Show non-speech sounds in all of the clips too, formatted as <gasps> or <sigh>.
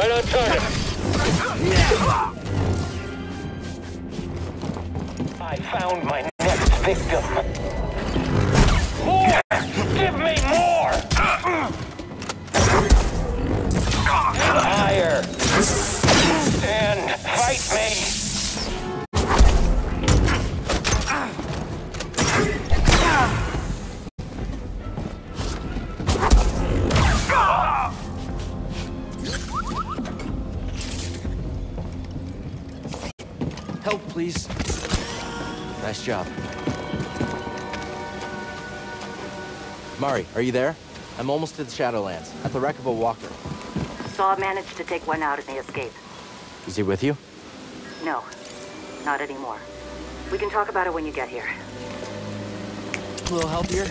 Right on target. I found my next victim. Mari, are you there? I'm almost to the Shadowlands, at the wreck of a walker. Saw managed to take one out and they escape. Is he with you? No, not anymore. We can talk about it when you get here. A little help here?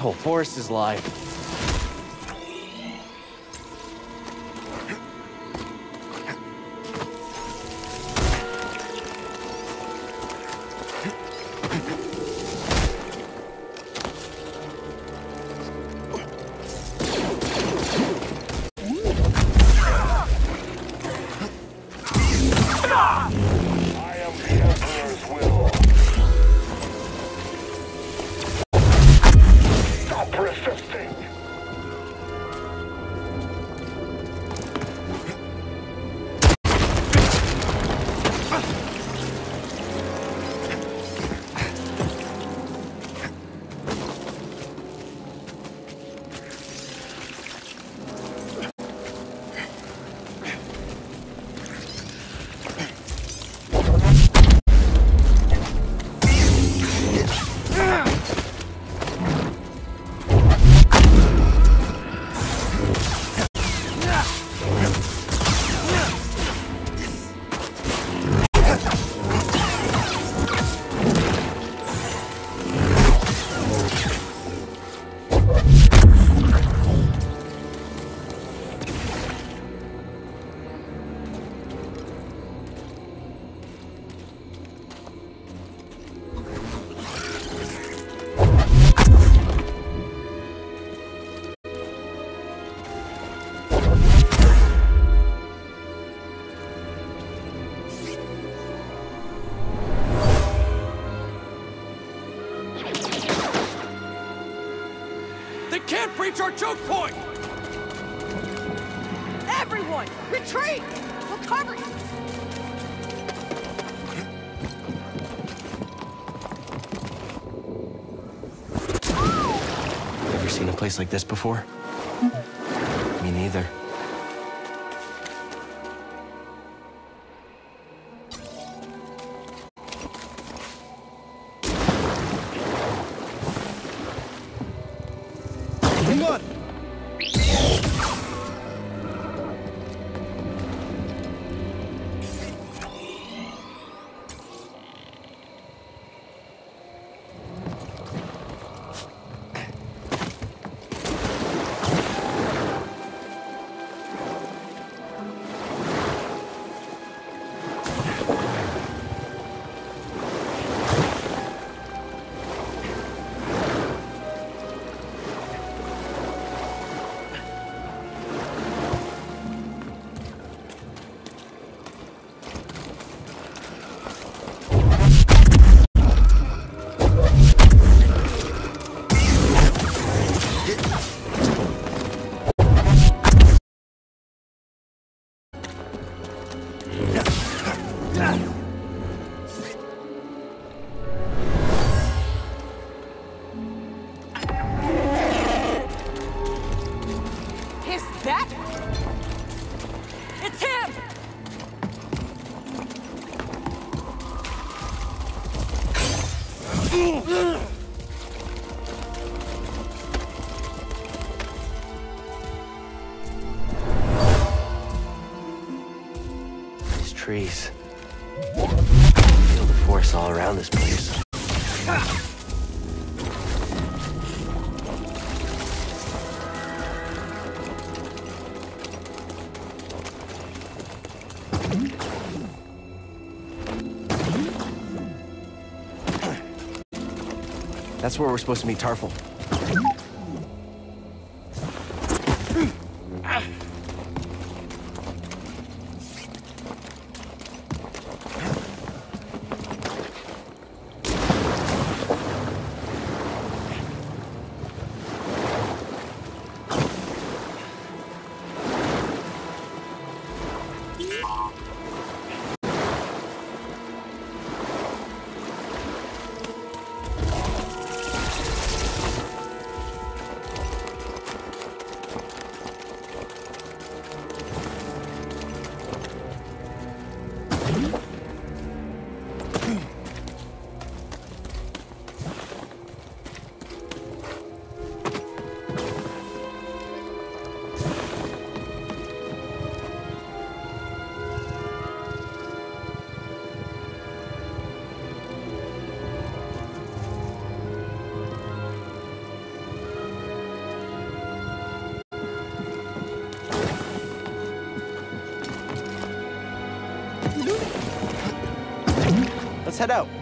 Whole forest is alive. Our choke point! Everyone, retreat! We'll cover you! Ever seen a place like this before? Me neither. That's where we're supposed to meet Tarful. Head out.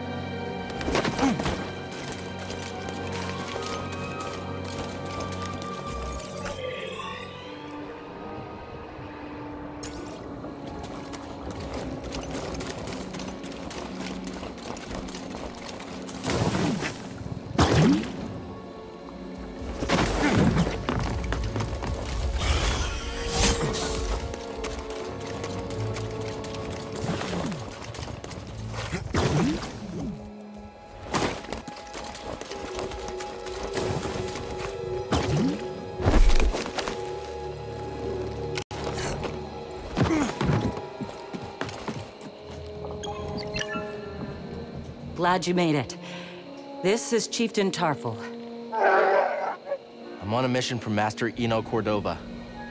Glad you made it. This is Chieftain Tarful. I'm on a mission from Master Eno Cordova.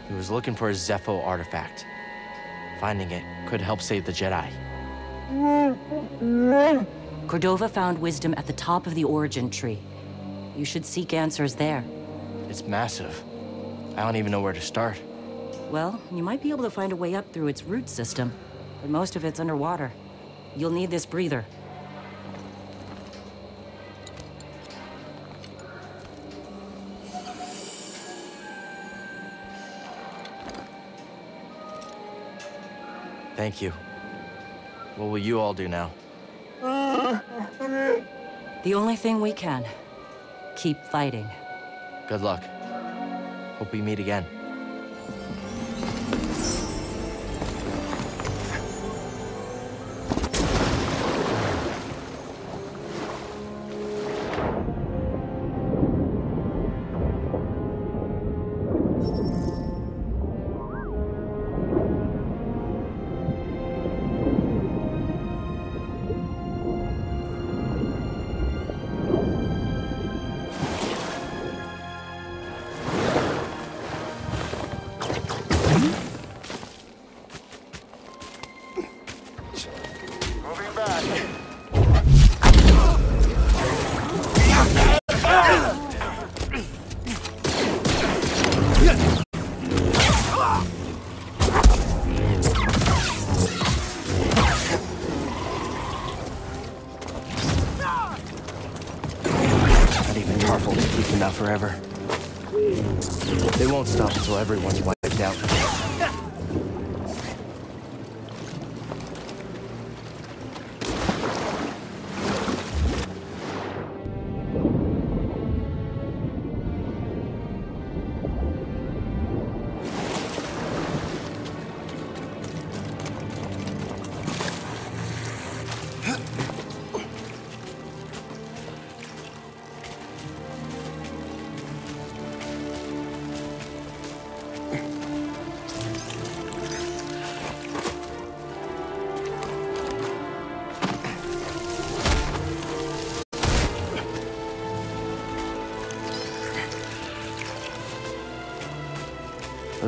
He was looking for a Zeffo artifact. Finding it could help save the Jedi. Cordova found wisdom at the top of the origin tree. You should seek answers there. It's massive. I don't even know where to start. Well, you might be able to find a way up through its root system, but most of it's underwater. You'll need this breather. Thank you. What will you all do now? The only thing we can. Keep fighting. Good luck. Hope we meet again.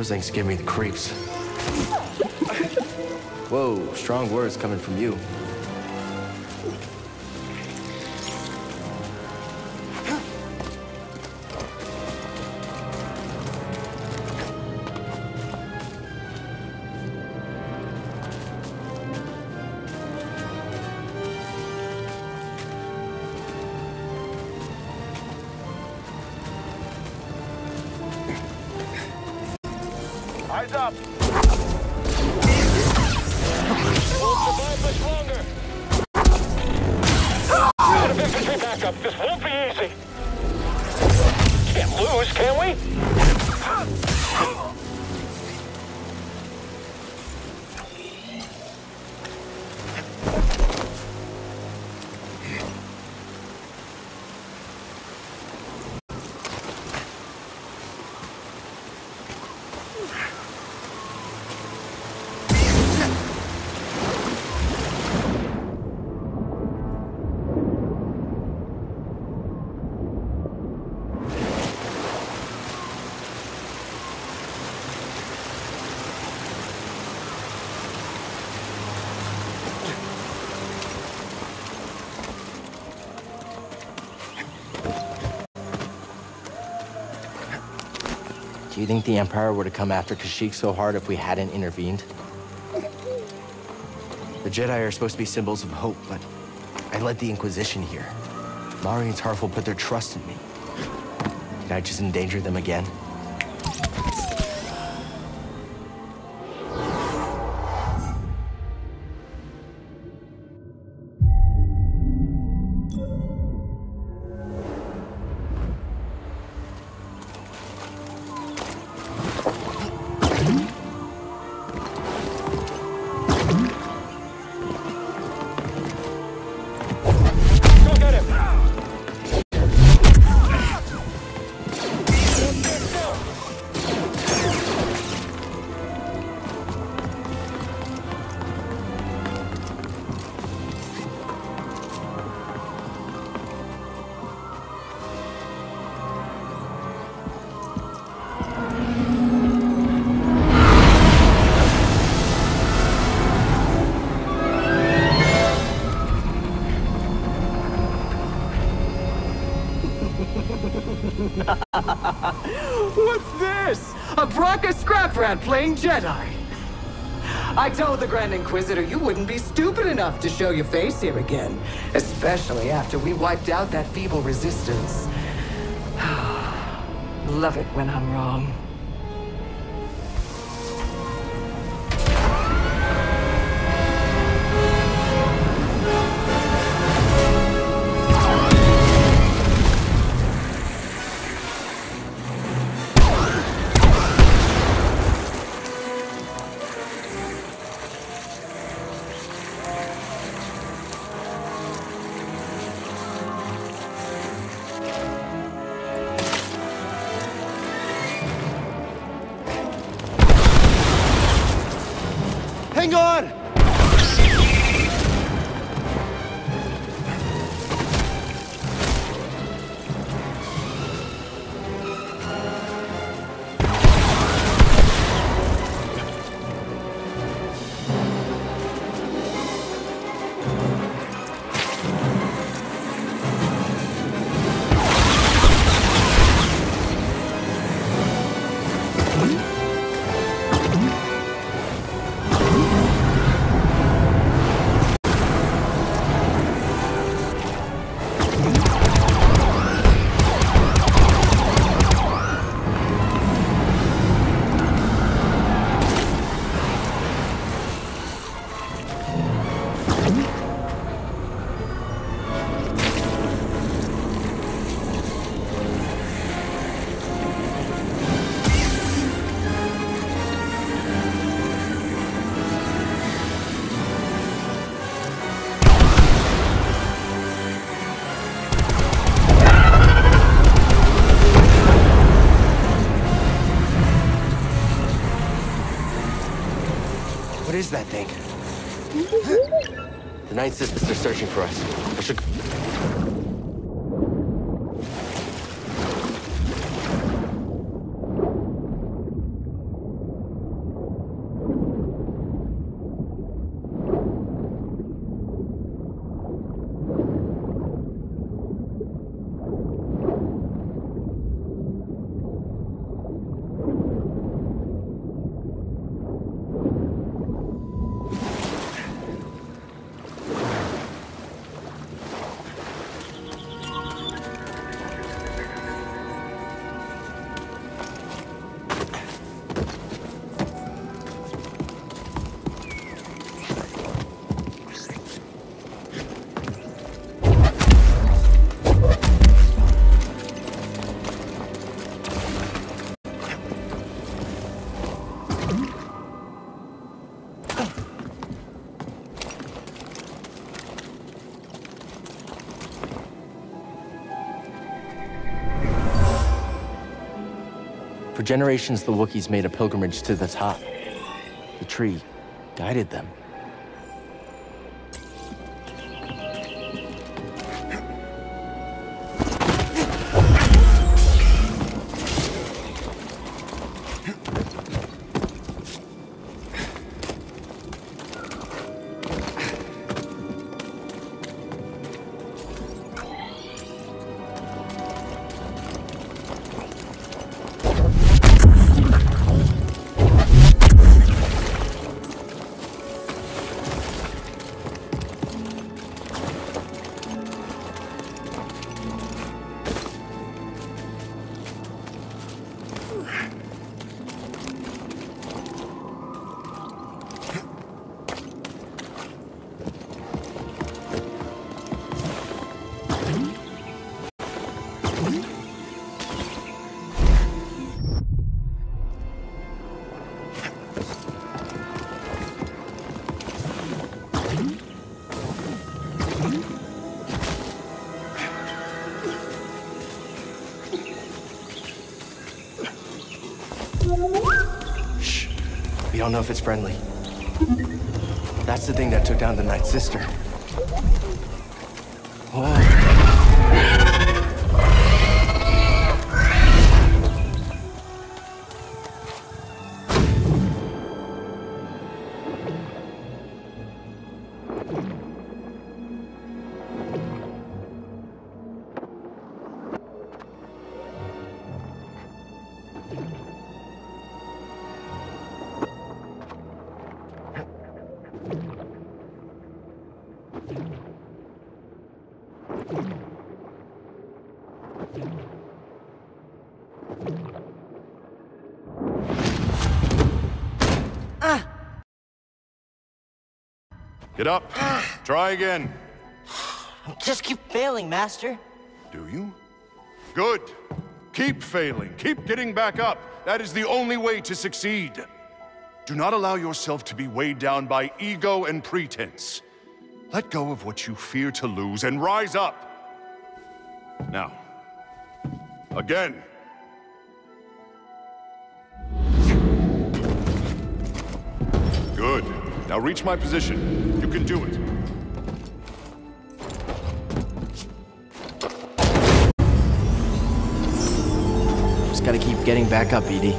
Those things give me the creeps. Whoa, strong words coming from you. Eyes up. Won't survive much longer. Bit of infantry backup. This Do you think the Empire would have come after Kashyyyk so hard if we hadn't intervened? The Jedi are supposed to be symbols of hope, but I led the Inquisition here. Mari and Tarful put their trust in me. Did I just endanger them again? Rat playing Jedi. I told the Grand Inquisitor you wouldn't be stupid enough to show your face here again, especially after we wiped out that feeble resistance. <sighs> Love it when I'm wrong. Is that thing? The Night Sisters are searching for us. I should... generations, the Wookiees made a pilgrimage to the top. The tree guided them. We don't know if it's friendly. That's the thing that took down the Night Sister. Whoa. Get up. <gasps> Try again. Just keep failing, Master. Do you? Good. Keep failing. Keep getting back up. That is the only way to succeed. Do not allow yourself to be weighed down by ego and pretense. Let go of what you fear to lose and rise up. Now, again. Good. Now reach my position. Can do it. Just gotta keep getting back up, BD.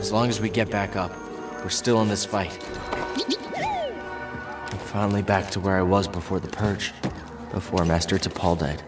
As long as we get back up, we're still in this fight. I'm finally back to where I was before the purge. Before Master Tapal died.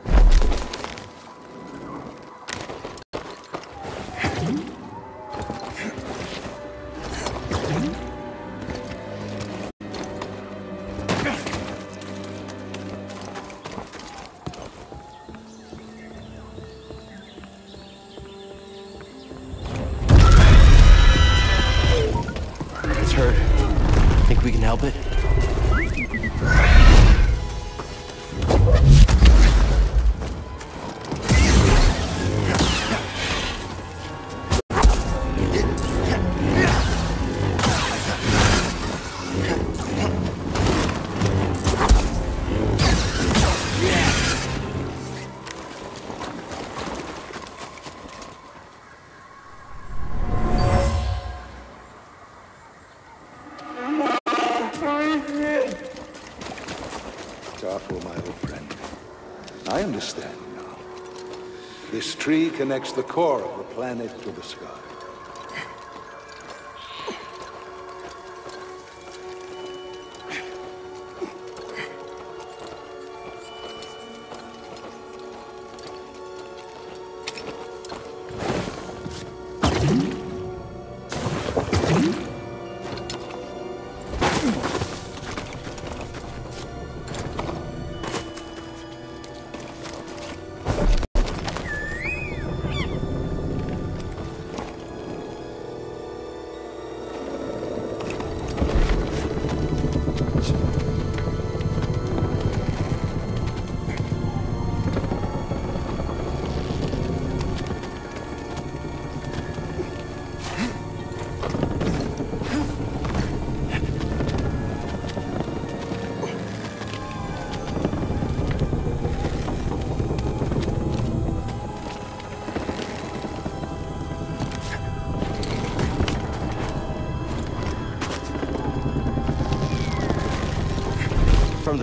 Tree connects the core of the planet to the sky.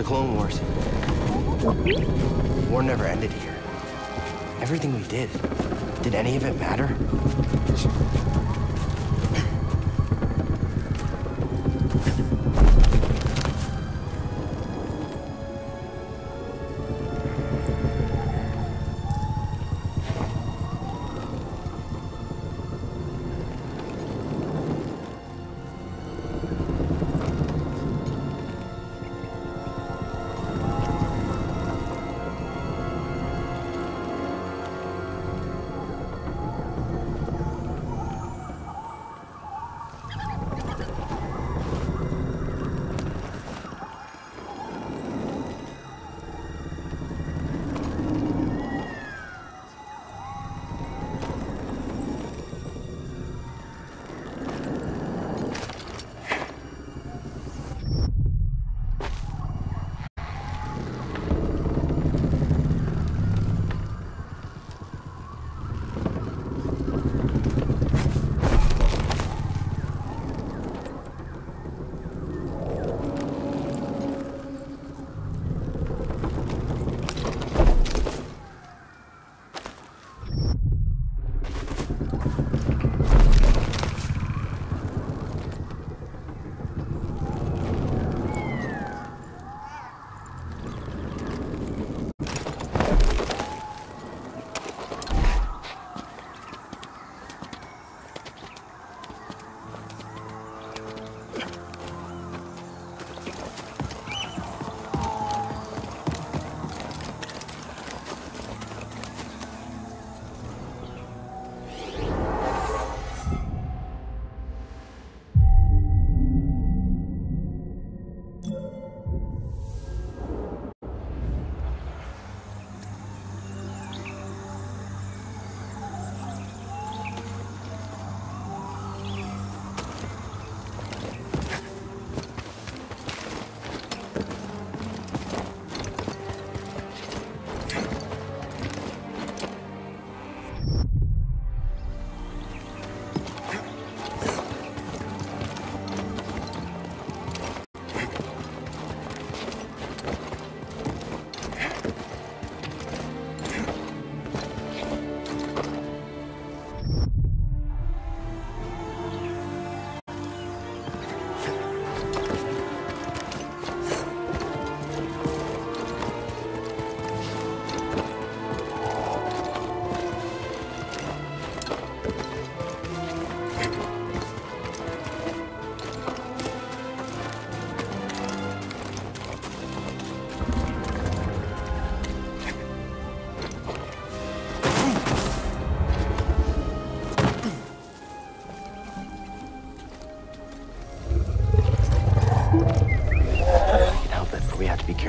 The Clone Wars. War never ended here. Everything we did, did any of it matter?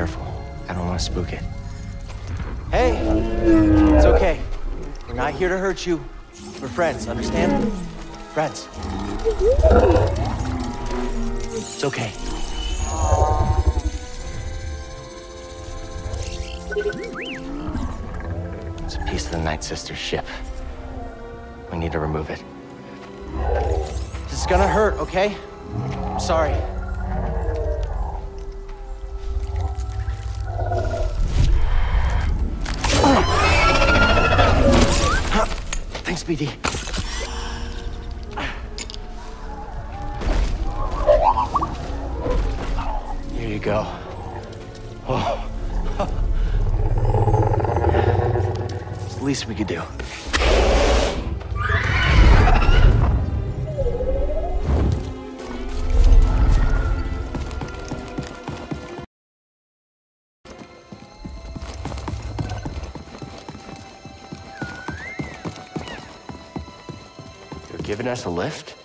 Careful. I don't want to spook it. Hey! It's okay. We're not here to hurt you. We're friends, understand? Friends. It's okay. It's a piece of the Night Sister's ship. We need to remove it. This is gonna hurt, okay? I'm sorry. Thanks, giving us a lift?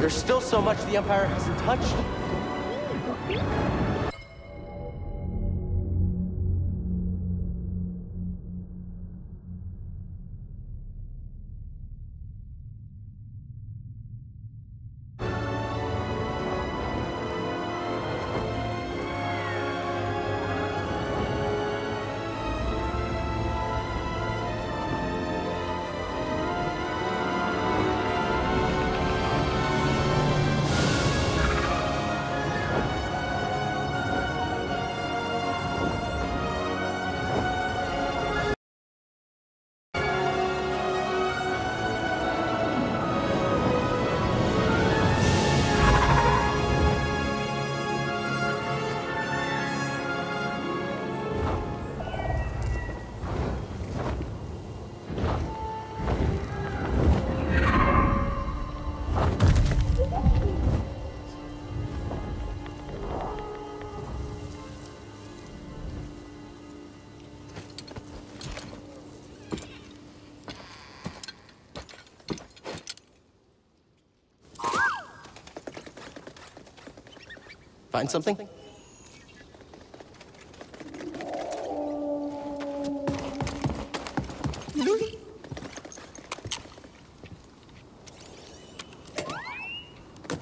There's still so much the Empire hasn't touched. Find something?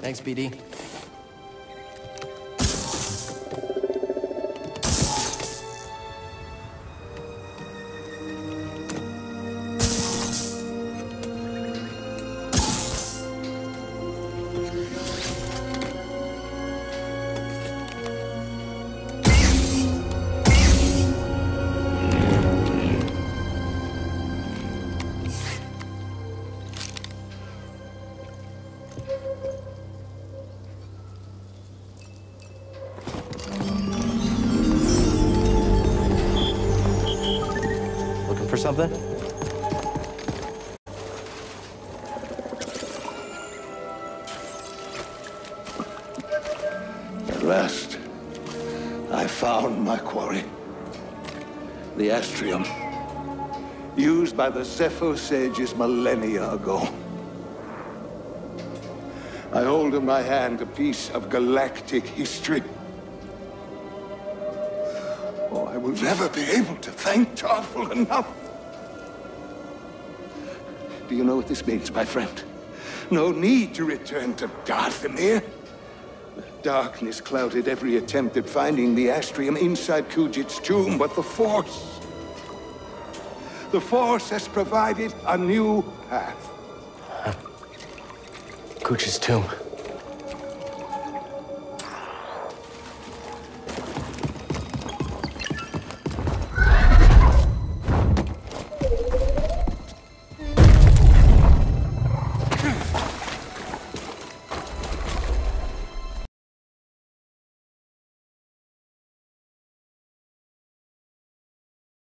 Thanks, BD. Used by the Zeffo sages millennia ago. I hold in my hand a piece of galactic history. Oh, I will never be able to thank Tarful enough. Do you know what this means, my friend? No need to return to Dathomir. Darkness clouded every attempt at finding the Astrium inside Kujet's tomb, but the Force... The Force has provided a new path. Cooch's tomb.